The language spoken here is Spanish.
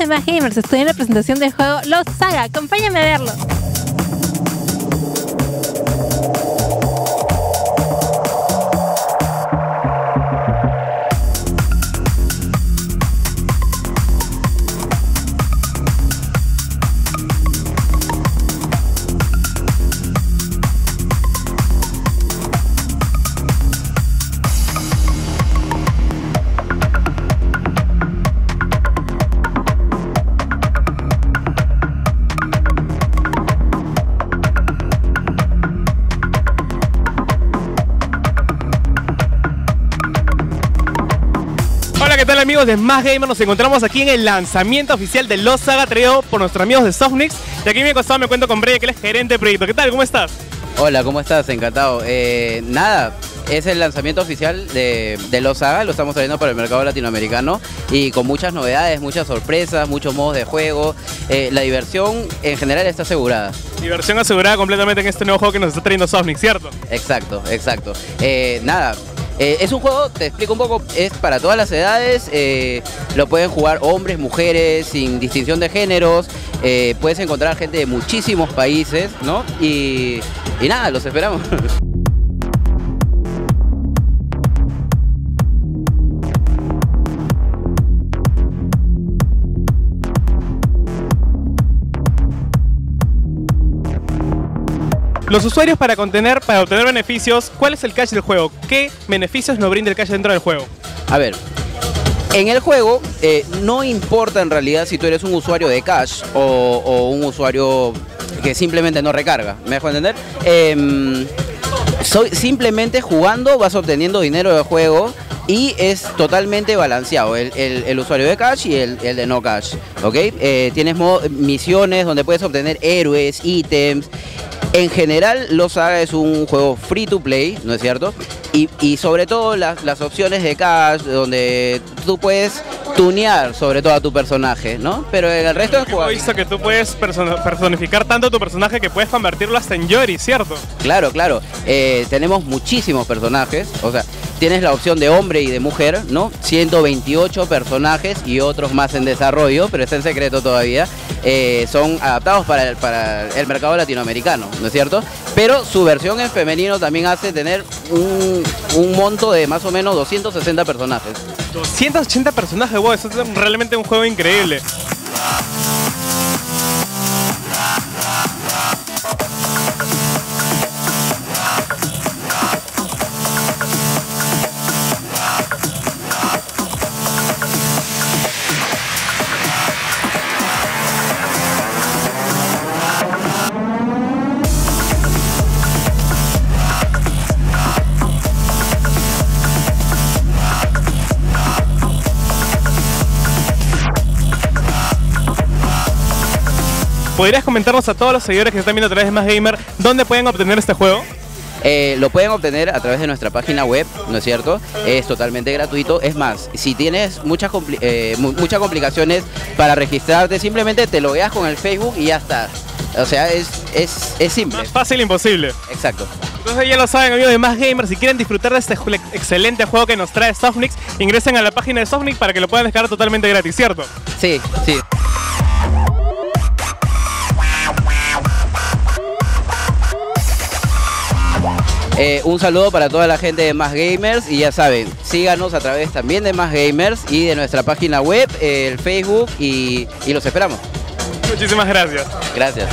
de Más Gamers, estoy en la presentación del juego Los Saga. Acompáñame a verlo. Tal amigos de Más Gamer? Nos encontramos aquí en el lanzamiento oficial de Los Saga traído por nuestros amigos de Softnix. Y aquí a mi costado me cuento con Brey, que él es gerente de proyecto. ¿Qué tal? ¿Cómo estás? Hola, ¿cómo estás? Encantado. Eh, nada, es el lanzamiento oficial de, de Los Saga, lo estamos trayendo para el mercado latinoamericano y con muchas novedades, muchas sorpresas, muchos modos de juego. Eh, la diversión en general está asegurada. Diversión asegurada completamente en este nuevo juego que nos está trayendo Softnix, ¿cierto? Exacto, exacto. Eh, nada. Eh, es un juego, te explico un poco, es para todas las edades, eh, lo pueden jugar hombres, mujeres, sin distinción de géneros, eh, puedes encontrar gente de muchísimos países, ¿no? Y, y nada, los esperamos. Los usuarios para, contener, para obtener beneficios, ¿cuál es el cache del juego? ¿Qué beneficios nos brinda el cache dentro del juego? A ver, en el juego eh, no importa en realidad si tú eres un usuario de cash o, o un usuario que simplemente no recarga, ¿me dejo entender? Em, soy, simplemente jugando vas obteniendo dinero del juego y es totalmente balanceado el, el- el usuario de cash y el, el de no cash, ¿ok? Eh, tienes mo- misiones donde puedes obtener héroes, ítems. En general, Los Saga es un juego free to play, ¿no es cierto? Y, y sobre todo las, las opciones de cash, donde tú puedes tunear sobre todo a tu personaje, ¿no? Pero en el resto del He juego... visto que tú puedes personificar tanto tu personaje que puedes convertirlo hasta en Yori, ¿cierto? Claro, claro. Eh, tenemos muchísimos personajes. O sea, tienes la opción de hombre y de mujer, ¿no? 128 personajes y otros más en desarrollo, pero está en secreto todavía. Eh, son adaptados para el, para el mercado latinoamericano, ¿no es cierto? Pero su versión en femenino también hace tener un, un monto de más o menos 260 personajes. 280 personajes, wow, eso es realmente un juego increíble. ¿Podrías comentarnos a todos los seguidores que están viendo a través de Más Gamer dónde pueden obtener este juego? Eh, lo pueden obtener a través de nuestra página web, ¿no es cierto? Es totalmente gratuito. Es más, si tienes muchas, compli- eh, mu- muchas complicaciones para registrarte, simplemente te logueas con el Facebook y ya está. O sea, es, es, es simple. Más fácil imposible. Exacto. Entonces ya lo saben amigos de Más Gamer, si quieren disfrutar de este excelente juego que nos trae Softnix, ingresen a la página de Softnix para que lo puedan descargar totalmente gratis, ¿cierto? Sí, sí. Eh, un saludo para toda la gente de Más Gamers y ya saben, síganos a través también de Más Gamers y de nuestra página web, el Facebook y, y los esperamos. Muchísimas gracias. Gracias.